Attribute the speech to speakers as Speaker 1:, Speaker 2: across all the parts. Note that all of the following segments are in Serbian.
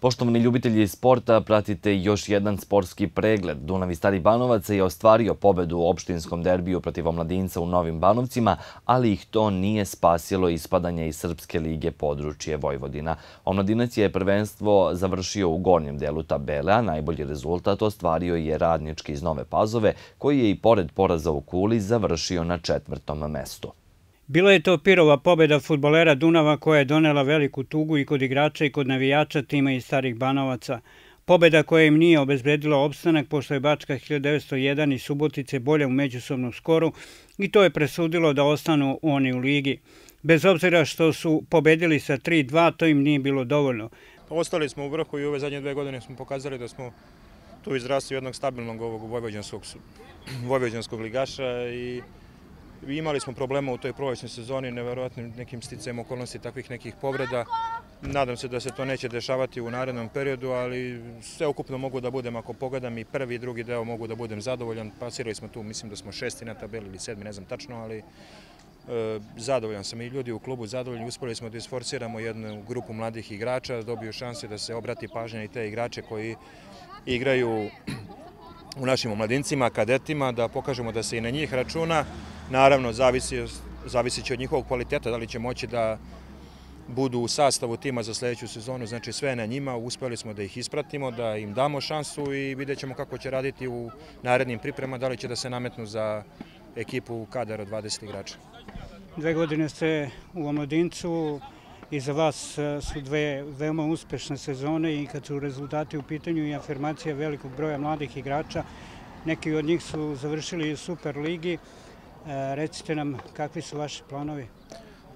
Speaker 1: Poštovani ljubitelji sporta, pratite još jedan sportski pregled. Dunav i Stari Banovac je ostvario pobedu u opštinskom derbiju protiv omladinca u Novim Banovcima, ali ih to nije spasilo ispadanje iz Srpske lige područje Vojvodina. Omladinac je prvenstvo završio u gornjem delu tabele, a najbolji rezultat ostvario je radnički iz Nove Pazove, koji je i pored poraza u Kuli završio na četvrtom mestu.
Speaker 2: Bilo je to pirova pobjeda futbolera Dunava koja je donela veliku tugu i kod igrača i kod navijača tima iz starih Banovaca. Pobjeda koja im nije obezbedila opstanak pošto je Bačka 1901 i Subotice bolja u međusobnom skoru i to je presudilo da ostanu oni u ligi. Bez obzira što su pobedili sa 3-2, to im nije bilo dovoljno.
Speaker 3: Ostali smo u vrhu i ove zadnje dve godine smo pokazali da smo tu izrasli jednog stabilnog ovog vojvođanskog, vojvođanskog ligaša i Imali smo problema u toj prolećnoj sezoni, neverovatnim nekim sticajem okolnosti takvih nekih povreda. Nadam se da se to neće dešavati u narednom periodu, ali sve ukupno mogu da budem, ako pogledam i prvi i drugi deo, mogu da budem zadovoljan. Pasirali smo tu, mislim da smo šesti na tabeli ili sedmi, ne znam tačno, ali e, zadovoljan sam i ljudi u klubu zadovoljni. Uspeli smo da isforciramo jednu grupu mladih igrača, dobiju šanse da se obrati pažnja i te igrače koji igraju u našim omladincima, kadetima, da pokažemo da se i na njih računa. Naravno, zavisi, zavisi će od njihovog kvaliteta, da li će moći da budu u sastavu tima za sledeću sezonu, znači sve na njima, uspeli smo da ih ispratimo, da im damo šansu i vidjet ćemo kako će raditi u narednim priprema, da li će da se nametnu za ekipu kadara 20 igrača.
Speaker 2: Dve godine ste u Omladincu, Iza vas e, su dve veoma uspešne sezone i kad su rezultati u pitanju i afirmacija velikog broja mladih igrača, neki od njih su završili u Super ligi. E, recite nam kakvi su vaši planovi?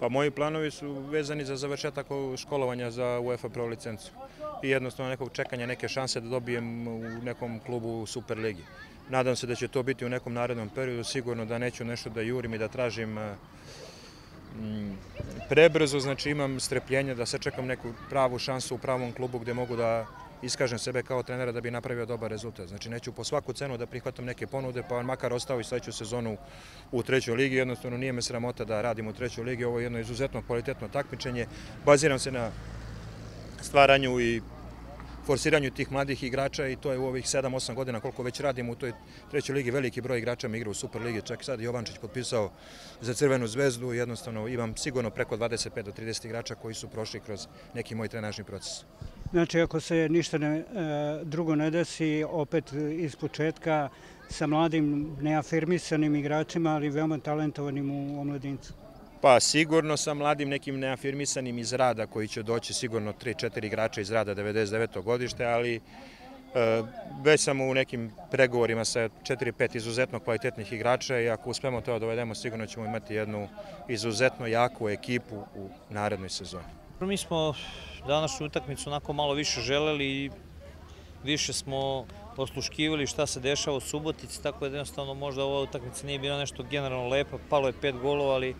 Speaker 3: Pa moji planovi su vezani za završetak školovanja za UEFA Pro licencu i jednostavno nekog čekanja, neke šanse da dobijem u nekom klubu u Super ligi. Nadam se da će to biti u nekom narednom periodu, sigurno da neću nešto da jurim i da tražim Mm, prebrzo, znači imam strepljenje da sačekam neku pravu šansu u pravom klubu gde mogu da iskažem sebe kao trenera da bi napravio dobar rezultat. Znači neću po svaku cenu da prihvatam neke ponude, pa makar ostao i sledeću sezonu u trećoj ligi. Jednostavno nije me sramota da radim u trećoj ligi. Ovo je jedno izuzetno kvalitetno takmičenje. Baziram se na stvaranju i forsiranju tih mladih igrača i to je u ovih 7-8 godina koliko već radimo u toj trećoj ligi. Veliki broj igrača mi igra u Superligi, čak sad Jovančić potpisao za Crvenu zvezdu. Jednostavno imam sigurno preko 25 do 30 igrača koji su prošli kroz neki moj trenažni proces.
Speaker 2: Znači, ako se ništa ne, e, drugo ne desi, opet iz početka sa mladim, neafirmisanim igračima, ali veoma talentovanim u omladincu.
Speaker 3: Pa sigurno sa mladim nekim neafirmisanim iz rada koji će doći sigurno 3-4 igrača iz rada 99. godište, ali e, već sam u nekim pregovorima sa 4-5 izuzetno kvalitetnih igrača i ako uspemo to da dovedemo, sigurno ćemo imati jednu izuzetno jaku ekipu u narednoj sezoni.
Speaker 4: Mi smo današnju utakmicu onako malo više želeli i više smo osluškivali šta se dešava u Subotici, tako da jednostavno možda ova utakmica nije bila nešto generalno lepa, palo je pet golova, ali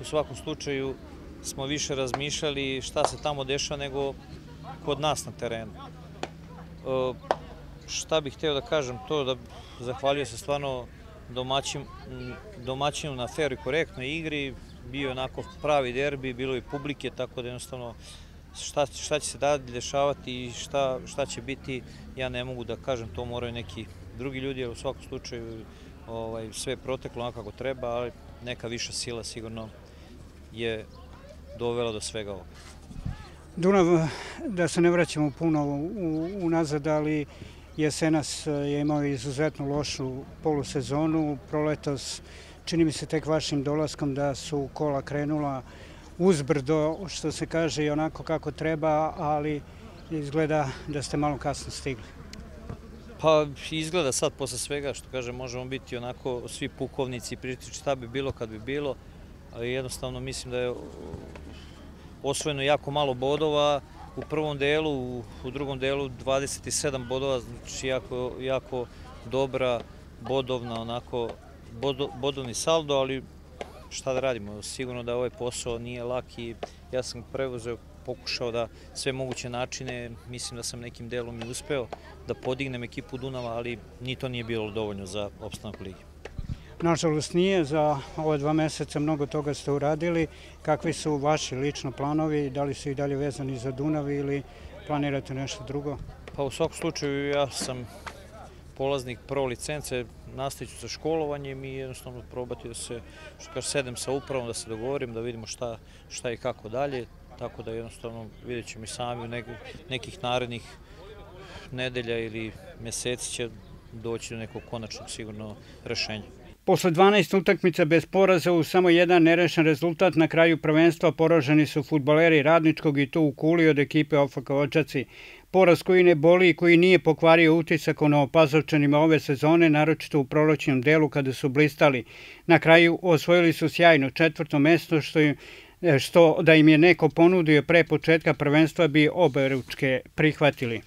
Speaker 4: u svakom slučaju smo više razmišljali šta se tamo dešava nego kod nas na terenu. E, šta bih hteo da kažem, to da zahvaljujem se stvarno domaćinu na fair i korektnoj igri, bio onako pravi derbi, bilo je publike, tako da jednostavno šta, šta će se dalje dešavati i šta, šta će biti, ja ne mogu da kažem, to moraju neki drugi ljudi, ali u svakom slučaju ovaj, sve je proteklo onako kako treba, ali neka viša sila sigurno je dovela do svega ovoga.
Speaker 2: Dunav, da se ne vraćamo puno unazad, ali jesenas je imao izuzetno lošu polusezonu. Proletos, čini mi se tek vašim dolaskom da su kola krenula uzbrdo, što se kaže i onako kako treba, ali izgleda da ste malo kasno stigli.
Speaker 4: Pa izgleda sad posle svega što kaže možemo biti onako svi pukovnici pričati šta bi bilo kad bi bilo ali jednostavno mislim da je osvojeno jako malo bodova u prvom delu, u drugom delu 27 bodova, znači jako, jako dobra bodovna, onako, bodovni saldo, ali šta da radimo, sigurno da ovaj posao nije lak i ja sam prevozeo, pokušao da sve moguće načine, mislim da sam nekim delom i uspeo da podignem ekipu Dunava, ali ni to nije bilo dovoljno za opstanak ligi.
Speaker 2: Nažalost nije, za ove dva meseca mnogo toga ste uradili. Kakvi su vaši lično planovi, da li su i dalje vezani za Dunav ili planirate nešto drugo?
Speaker 4: Pa u svakom slučaju ja sam polaznik pro licence, nastaviću sa školovanjem i jednostavno probati da se, što kaže, sedem sa upravom, da se dogovorim, da vidimo šta, šta i kako dalje, tako da jednostavno vidjet ćemo i sami u nekih narednih nedelja ili meseci će doći do nekog konačnog sigurno rešenja.
Speaker 2: Posle 12 utakmica bez poraza u samo jedan nerešen rezultat na kraju prvenstva poraženi su futboleri Radničkog i to u kuli od ekipe Ofaka Očaci. Poraz koji ne boli i koji nije pokvario utisak o novopazovčanima ove sezone, naročito u proloćnom delu kada su blistali. Na kraju osvojili su sjajno četvrto mesto što, im, što da im je neko ponudio pre početka prvenstva bi obe ručke prihvatili.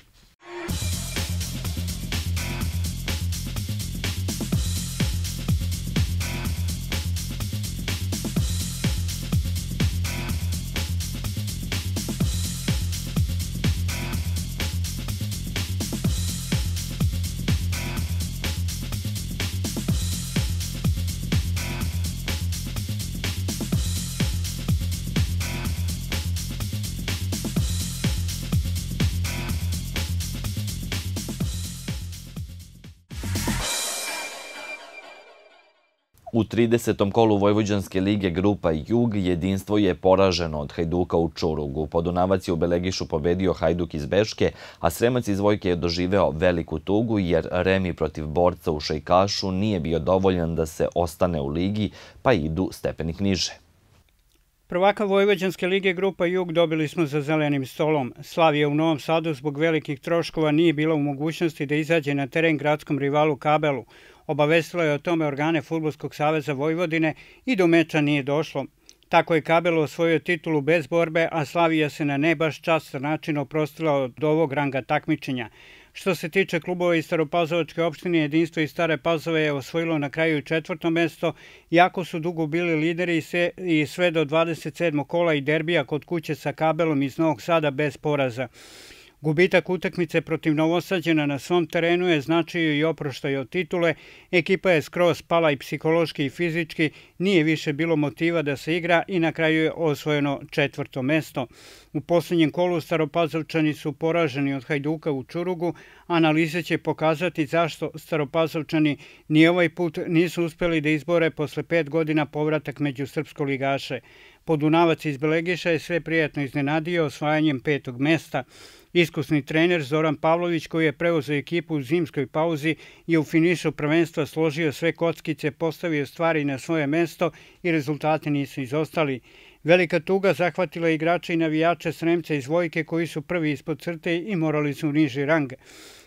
Speaker 1: U 30. kolu Vojvođanske lige Grupa Jug jedinstvo je poraženo od Hajduka u Čurugu. Podunavac je u Belegišu pobedio Hajduk iz Beške, a Sremac iz Vojke je doživeo veliku tugu jer remi protiv borca u Šajkašu nije bio dovoljan da se ostane u ligi, pa idu stepenik niže.
Speaker 2: Prvaka Vojvođanske lige Grupa Jug dobili smo za zelenim stolom. Slavija u Novom Sadu zbog velikih troškova nije bila u mogućnosti da izađe na teren gradskom rivalu Kabelu. Obavestilo je o tome organe Futbolskog saveza Vojvodine i do meča nije došlo. Tako je Kabel osvojio titulu bez borbe, a Slavija se na ne baš čast način oprostila od ovog ranga takmičenja. Što se tiče klubova iz Staropazovačke opštine, jedinstvo iz Stare Pazove je osvojilo na kraju četvrto mesto, jako su dugo bili lideri i sve do 27. kola i derbija kod kuće sa kabelom iz Novog Sada bez poraza. Gubitak utakmice protiv Novosađena na svom terenu je značio i oproštaj od titule. Ekipa je skroz pala i psihološki i fizički, nije više bilo motiva da se igra i na kraju je osvojeno četvrto mesto. U poslednjem kolu Staropazovčani su poraženi od Hajduka u Čurugu. Analize će pokazati zašto Staropazovčani ni ovaj put nisu uspeli da izbore posle pet godina povratak među srpsko ligaše. Podunavac iz Belegiša je sve prijatno iznenadio osvajanjem petog mesta. Iskusni trener Zoran Pavlović, koji je preuzeo ekipu u zimskoj pauzi, je u finišu prvenstva složio sve kockice, postavio stvari na svoje mesto i rezultati nisu izostali. Velika tuga zahvatila igrače i navijače Sremca iz Vojke koji su prvi ispod crte i morali su u niži rang.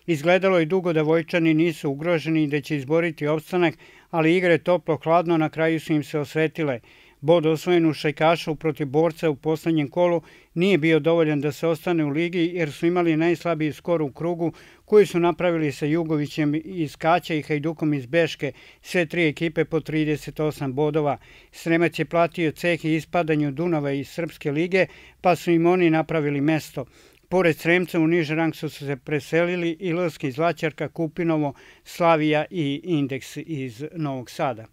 Speaker 2: Izgledalo je dugo da Vojčani nisu ugroženi i da će izboriti opstanak, ali igre toplo-hladno na kraju su im se osvetile. Bod osvojen u Šajkašu protiv borca u poslednjem kolu nije bio dovoljan da se ostane u ligi jer su imali najslabiji skor u krugu koji su napravili sa Jugovićem iz Kaća i Hajdukom iz Beške, sve tri ekipe po 38 bodova. Sremac je platio ceh i ispadanju Dunava iz Srpske lige, pa su im oni napravili mesto. Pored Sremca u niže rang su se preselili i Lski Zlačarka, Kupinovo, Slavija i Indeks iz Novog Sada.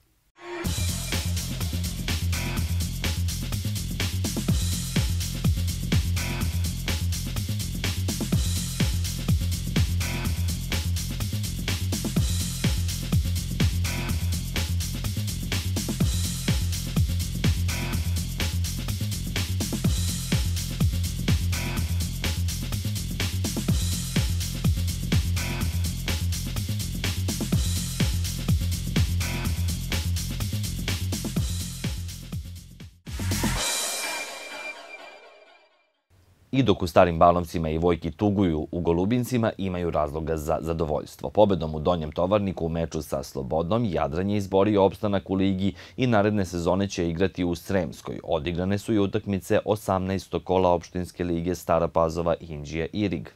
Speaker 1: I dok u starim banovcima i Vojki tuguju u Golubincima, imaju razloga za zadovoljstvo. Pobedom u Donjem tovarniku u meču sa Slobodnom, Jadran je izborio opstanak u ligi i naredne sezone će igrati u Sremskoj. Odigrane su i utakmice 18. kola opštinske lige Stara Pazova, Inđija i Rig.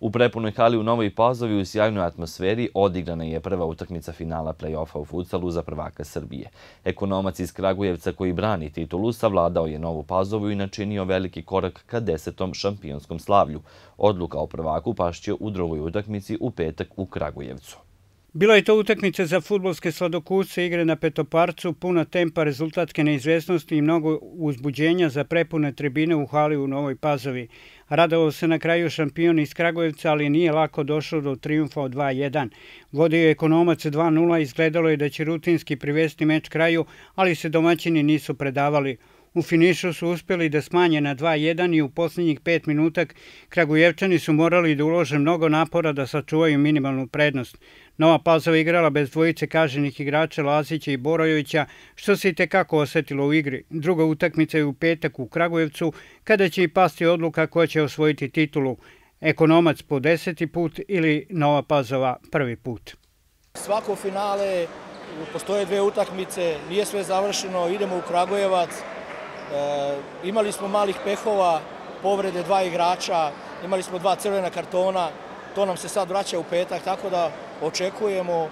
Speaker 1: U prepunoj hali u Novoj Pazovi u sjajnoj atmosferi odigrana je prva utakmica finala play-offa u futsalu za prvaka Srbije. Ekonomac iz Kragujevca koji brani titulu savladao je Novu Pazovu i načinio veliki korak ka desetom šampionskom slavlju. Odluka o prvaku pašće u drugoj utakmici u petak u Kragujevcu.
Speaker 2: Bila je to utakmica za futbolske sladokusce igre na petoparcu, puna tempa rezultatske neizvesnosti i mnogo uzbuđenja za prepune tribine u hali u Novoj Pazovi. Radao se na kraju šampion iz Kragujevca, ali nije lako došlo do triumfa od 2-1. Vodio je ekonomac 2-0, izgledalo je da će rutinski privesti meč kraju, ali se domaćini nisu predavali. U finišu su uspjeli da smanje na 2-1 i u posljednjih 5 minuta Kragujevčani su morali da ulože mnogo napora da sačuvaju minimalnu prednost. Nova Pazova igrala bez dvojice kaženih igrača Lazića i Borojovića, što se i tekako osetilo u igri. Druga utakmica je u petak u Kragujevcu, kada će i pasti odluka koja će osvojiti titulu. Ekonomac po deseti put ili Nova Pazova prvi put.
Speaker 5: Svako finale, postoje dve utakmice, nije sve završeno, idemo u Kragujevac, imali smo malih pehova, povrede dva igrača, imali smo dva crvena kartona, to nam se sad vraća u petak, tako da očekujemo e,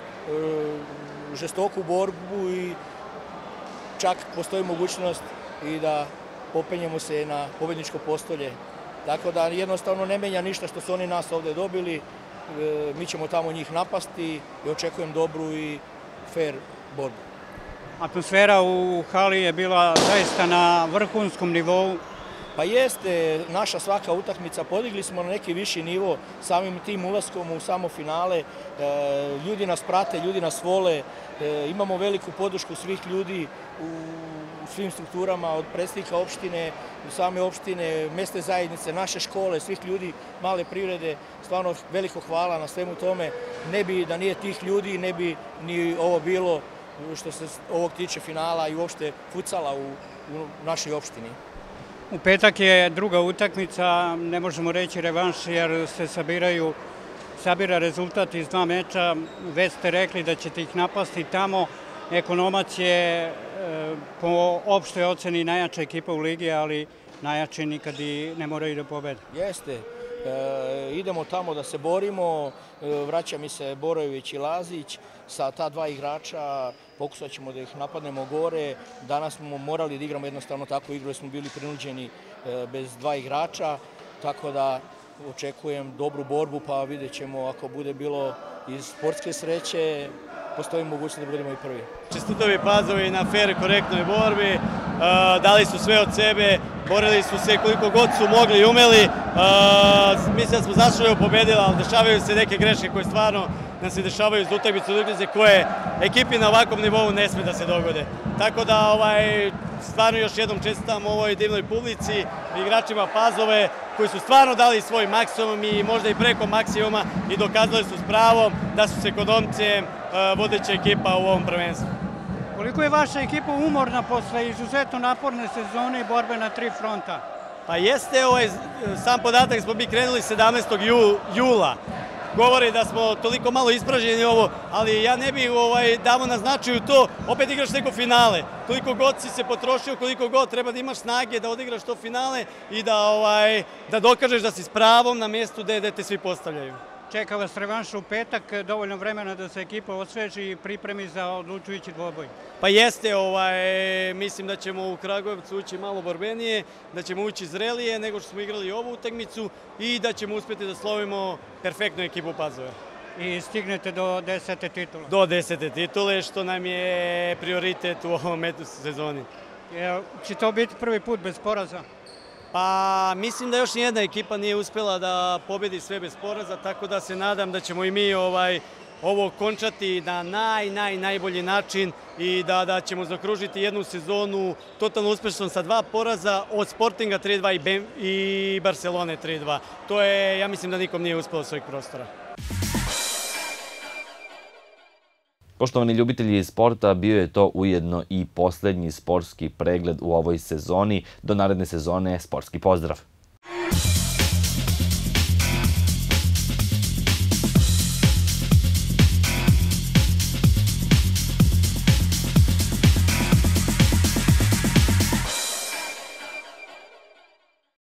Speaker 5: žestoku borbu i čak postoji mogućnost i da popenjemo se na pobedničko postolje. Tako da jednostavno ne menja ništa što su oni nas ovde dobili, e, mi ćemo tamo njih napasti i očekujem dobru i fair borbu.
Speaker 2: Atmosfera u hali je bila zaista na vrhunskom nivou.
Speaker 5: Pa jeste, naša svaka utakmica, podigli smo na neki viši nivo samim tim ulaskom u samo finale. E, ljudi nas prate, ljudi nas vole, e, imamo veliku podršku svih ljudi u svim strukturama, od predstavnika opštine, same opštine, meste zajednice, naše škole, svih ljudi, male privrede. Stvarno veliko hvala na svemu tome. Ne bi da nije tih ljudi, ne bi ni ovo bilo što se ovog tiče finala i uopšte fucala u, u našoj opštini.
Speaker 2: U petak je druga utakmica, ne možemo reći revanš jer se sabiraju sabira rezultat iz dva meča. Već ste rekli da ćete ih napasti tamo. Ekonomac je e, po opštoj oceni najjača ekipa u ligi, ali najjače nikad i ne moraju da pobede.
Speaker 5: Jeste. E, idemo tamo da se borimo, e, vraća mi se Borojević i Lazić, sa ta dva igrača pokusat ćemo da ih napadnemo gore. Danas smo morali da igramo jednostavno tako igru, smo bili prinuđeni e, bez dva igrača, tako da očekujem dobru borbu, pa vidjet ćemo ako bude bilo iz sportske sreće, postoji mogućnost da budemo i prvi.
Speaker 6: Čestitovi Pazovi na fair, korektnoj borbi, dali su sve od sebe, borili su se koliko god su mogli i umeli. E, mislim da smo zašli pobedili, ali dešavaju se neke greške koje stvarno nam se dešavaju iz utakmice utakmice koje ekipi na ovakvom nivou ne sme da se dogode. Tako da ovaj, stvarno još jednom čestitam ovoj divnoj publici, igračima Pazove koji su stvarno dali svoj maksimum i možda i preko maksimuma i dokazali su s pravom da su se kodomce vodeća ekipa u ovom prvenstvu.
Speaker 2: Koliko je vaša ekipa umorna posle izuzetno naporne sezone i borbe na tri fronta?
Speaker 6: Pa jeste ovaj sam podatak smo mi krenuli 17. jula govore da smo toliko malo ispraženi ovo, ali ja ne bih ovaj, damo na značaju to, opet igraš neko finale. Koliko god si se potrošio, koliko god treba da imaš snage da odigraš to finale i da, ovaj, da dokažeš da si s pravom na mjestu gde te svi postavljaju.
Speaker 2: Čeka vas revanš u petak, dovoljno vremena da se ekipa osveži i pripremi za odlučujući dvoboj.
Speaker 6: Pa jeste, ovaj, mislim da ćemo u Kragujevcu ući malo borbenije, da ćemo ući zrelije nego što smo igrali ovu utakmicu i da ćemo uspjeti da slovimo perfektnu ekipu Pazove.
Speaker 2: I stignete do desete titule?
Speaker 6: Do desete titule, što nam je prioritet u ovom metu sezoni.
Speaker 2: Će to biti prvi put bez poraza?
Speaker 6: Pa mislim da još nijedna ekipa nije uspela da pobedi sve bez poraza, tako da se nadam da ćemo i mi ovaj ovo končati na naj, naj, najbolji način i da, da ćemo zakružiti jednu sezonu totalno uspešno sa dva poraza od Sportinga 3-2 i, i Barcelone 3-2. To je, ja mislim da nikom nije uspelo svojih prostora.
Speaker 1: Poštovani ljubitelji sporta, bio je to ujedno i posljednji sportski pregled u ovoj sezoni. Do naredne sezone, sportski pozdrav!